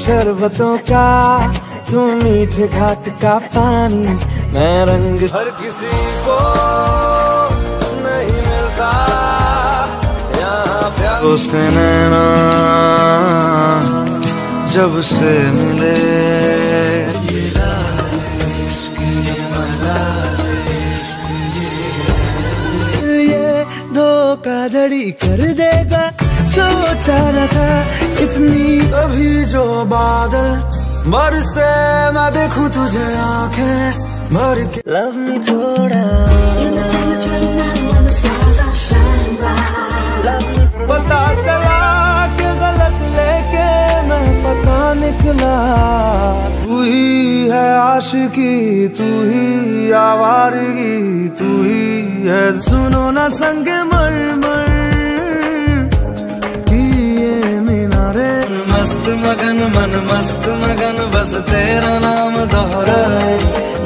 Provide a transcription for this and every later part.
शरबतों का तू मीठे घाट का पानी मैं रंग हर किसी को नहीं मिलता। उसे नैना जब से मिले। ये ये धोखाधड़ी कर देगा। सोचा न था इतनी अभी जो बादल। बरसे मैं देखूँ तुझे आँखें भर के। लव मी थोड़ा। पता चला कि गलत लेके मैं पता निकला। तू ही है आशिकी, तू ही आवारगी, तू ही है, सुनो ना संग मर मर मस्त मगन, मन मस्त मगन, बस तेरा नाम दोहराए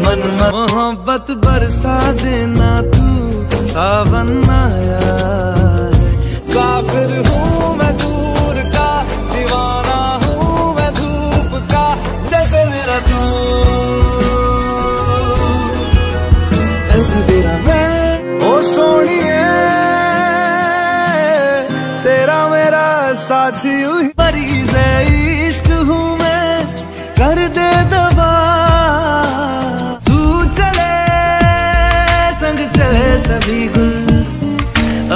मन मोहब्बत बरसा देना तू, सावन आया कर दे दबा तू चले संग चले सभी गुल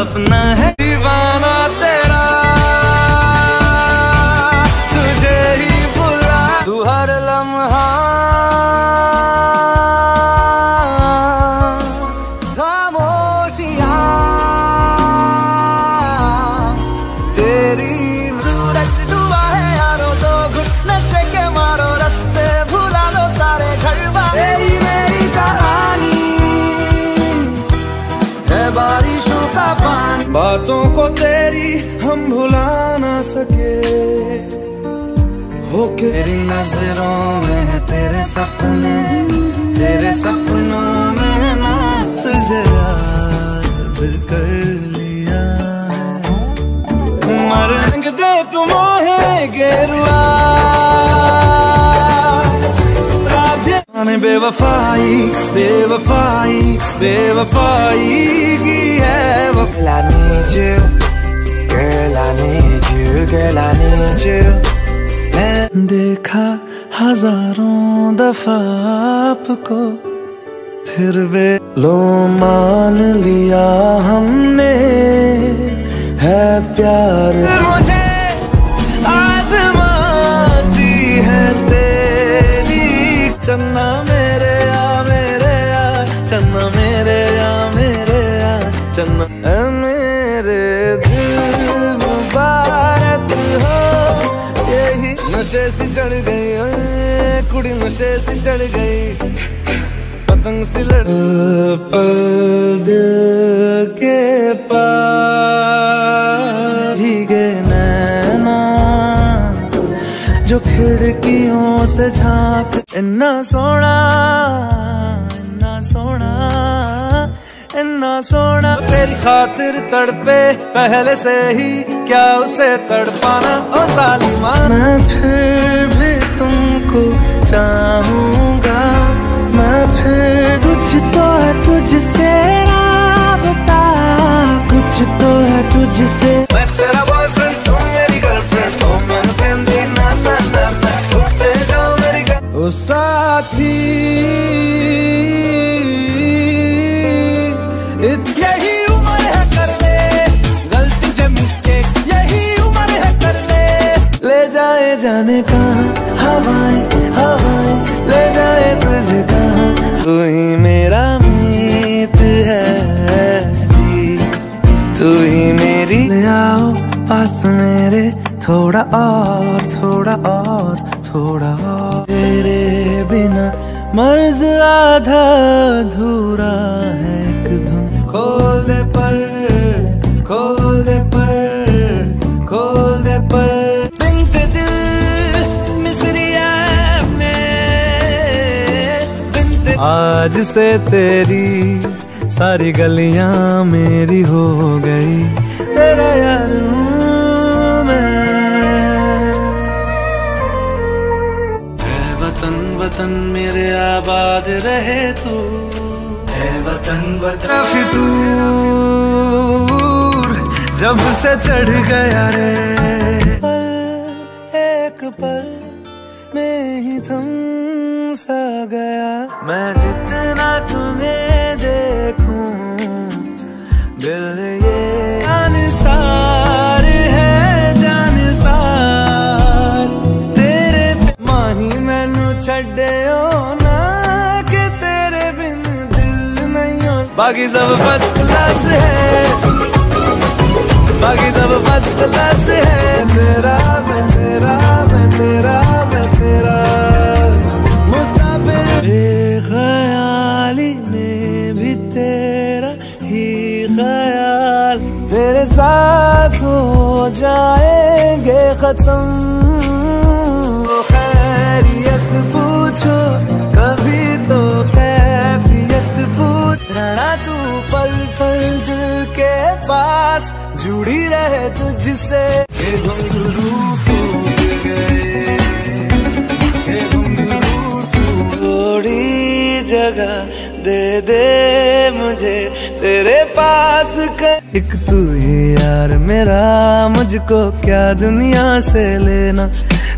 अपना है बातों को तेरी हम भुला ना सके। होके तेरी नज़रों में है तेरे सपने, तेरे सपनों में ना तुझे याद कर लिया। है मरंग दे तुम है गेरुआ। राजे बेवफाई बेवफाई बेवफाई की है Girl, I need you. Girl, I need you. Girl, I need you. मैं देखा हज़ारों दफ़ा आपको फिर वे लो मान लिया हमने है प्यार नशे से चढ़ गई कुड़ी नशे से चढ़ गई पतंग सी लड़ पल दिल के पास भीगे नैना, जो खिड़कियों से झाँक। इन्ना सोना इन्ना सोना इन्ना सोना। तेरी खातिर तड़पे पहले से ही क्या उसे तड़पाना? ओ जालिमा मैं फिर भी तुमको चाहूँगा। मैं फिर कुछ तो है तुझसे कुछ तो है तुझसे जाने का हवाएँ हवाएँ ले जाए तुझे कहा। तू ही मेरा मीत है जी। तू ही मेरी मेरी ले आओ पास मेरे थोड़ा और थोड़ा और थोड़ा और। तेरे बिना मर्ज आधा अधूरा। आज से तेरी सारी गलियाँ मेरी हो गई। तेरा यार हूँ मैं। है वतन वतन मेरे आबाद रहे तू। है वतन वतन। दूर जब से चढ़ गया रे। पल एक पल में ही थम सा गया। मैं जितना बाकी सब फ़र्स्ट क्लास है। बाकी सब फ़र्स्ट क्लास है। तेरा मैं तेरा मैं तेरा मैं तेरा। मुसाफिर। बेख्याली में भी तेरा ही ख्याल। तेरे साथ हो जाएँगे खत्म। पास जुड़ी रहे तुझसे। थोड़ी जगह दे दे मुझे तेरे पास कर। एक तू ही यार मेरा मुझको क्या दुनिया से लेना?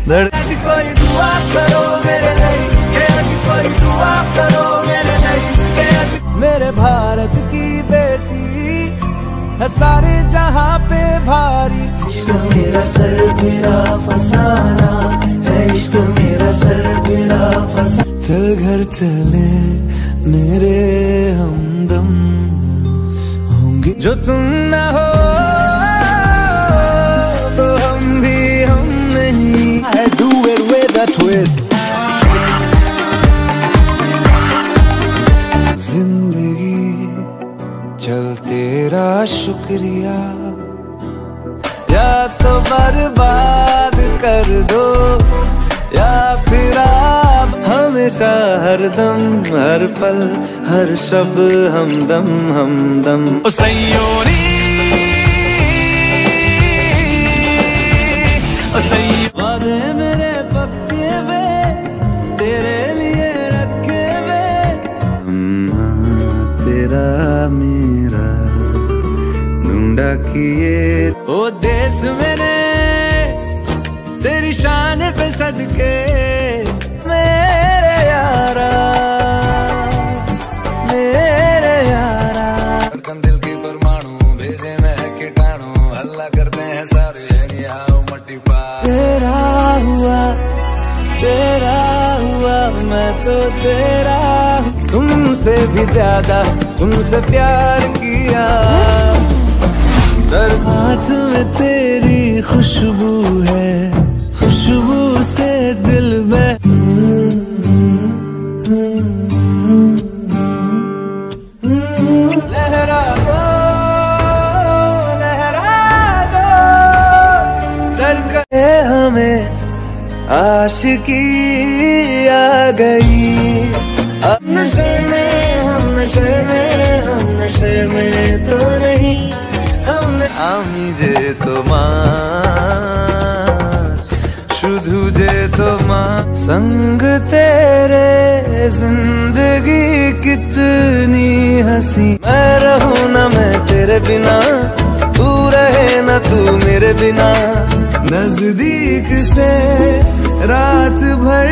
धड़ कोई दुआ करो मेरे लिए कोई दुआ करो मेरे लिए मेरे भारत की है सारे जहाँ पे भारी इश्क मेरा सर मेरा फसाना है इश्क मेरा सर मेरा फसा चल घर चले मेरे हमदम होंगे। जो तुम ना हो तो हम भी हम नहीं। I do शुक्रिया या तो बर्बाद कर दो, या फिर आप हमेशा हर दम, हर पल, हर शब हमदम हमदम सैयोरी किए। ओ देश मेरे तेरी शान पे सदके मेरे यारा मेरे यारा। धड़कन दिल की परमाणु भेजे में कीटाणु हल्ला करते हैं सारे मट्टी पा। तेरा हुआ तेरा हुआ मैं तो तेरा तुमसे भी ज़्यादा तुमसे प्यार किया। दर हाथ में तेरी खुशबू है खुशबू से दिल में। लहरा दो लहरा दो सर के हमें आशिकी आ गई। नशे में हम नशे में हम नशे में तो नहीं। আমি যে তোমার শুধু যে তোমার संग तेरे जिंदगी कितनी हंसी मैं रहूं ना मैं तेरे बिना तू रहे ना तू मेरे बिना नजदीक से रात भर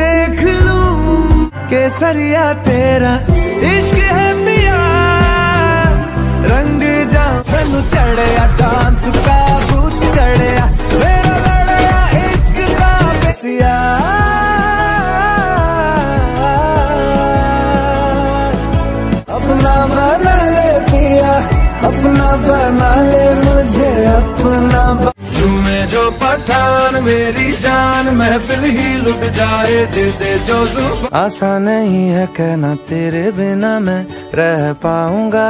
देख लूं केसरिया तेरा इश्क है पिया रंग अपना बना ले अपना बना ले मुझे अपना जो पठान मेरी जान महफिल ही लुट जाए जो आसान नहीं है कहना तेरे बिना मैं रह पाऊँगा।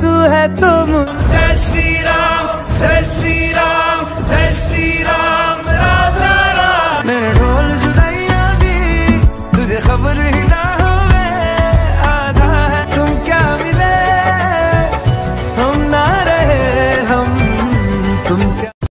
तू है तुम। जय श्री राम जय श्री राम जय श्री राम राजा राम। मेरे ढोल जुदाइया दी तुझे खबर ही ना